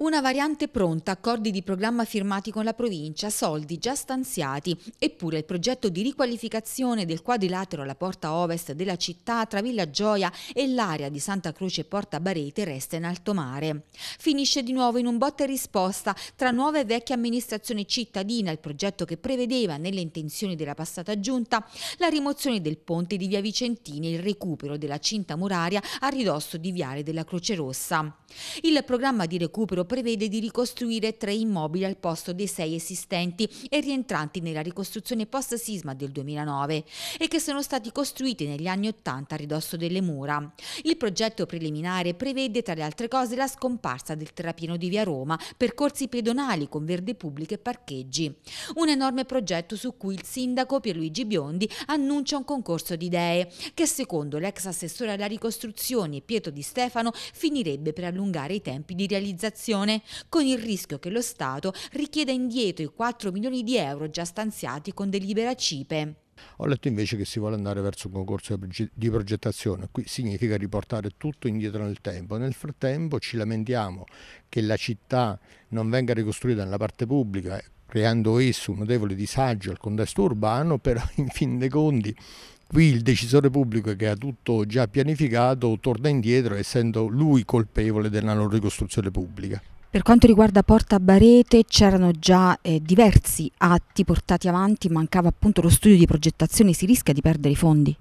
Una variante pronta, accordi di programma firmati con la provincia, soldi già stanziati, eppure il progetto di riqualificazione del quadrilatero alla porta ovest della città tra Villa Gioia e l'area di Santa Croce e Porta Barete resta in alto mare. Finisce di nuovo in un botta e risposta tra nuova e vecchia amministrazione cittadina, il progetto che prevedeva nelle intenzioni della passata giunta la rimozione del ponte di Via Vicentini e il recupero della cinta muraria a ridosso di Viale della Croce Rossa. Il programma di recupero prevede di ricostruire tre immobili al posto dei sei esistenti e rientranti nella ricostruzione post-sisma del 2009 e che sono stati costruiti negli anni 80 a ridosso delle mura. Il progetto preliminare prevede tra le altre cose la scomparsa del terrapieno di Via Roma, percorsi pedonali con verde pubblico e parcheggi. Un enorme progetto su cui il sindaco Pierluigi Biondi annuncia un concorso di idee che secondo l'ex assessore alla ricostruzione Pietro Di Stefano finirebbe per allungare i tempi di realizzazione situazione, con il rischio che lo Stato richieda indietro i 4 milioni di euro già stanziati con delibera CIPE. Ho letto invece che si vuole andare verso un concorso di progettazione, qui significa riportare tutto indietro nel tempo. Nel frattempo ci lamentiamo che la città non venga ricostruita nella parte pubblica, creando esso un notevole disagio al contesto urbano, però in fin dei conti qui il decisore pubblico che ha tutto già pianificato torna indietro essendo lui colpevole della non ricostruzione pubblica. Per quanto riguarda Porta Barete c'erano già eh, diversi atti portati avanti, mancava appunto lo studio di progettazione, si rischia di perdere i fondi?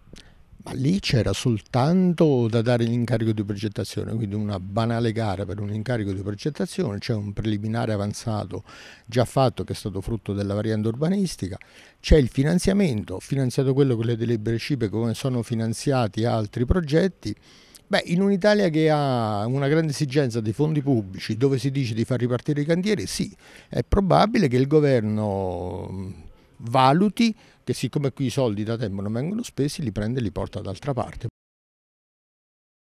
Ma lì c'era soltanto da dare l'incarico di progettazione, quindi una banale gara per un incarico di progettazione, c'è un preliminare avanzato già fatto che è stato frutto della variante urbanistica, c'è il finanziamento, finanziato quello con le delibere CIPE come sono finanziati altri progetti, Beh, in un'Italia che ha una grande esigenza di fondi pubblici, dove si dice di far ripartire i cantieri, sì, è probabile che il governo valuti che siccome qui i soldi da tempo non vengono spesi, li prende e li porta d'altra parte.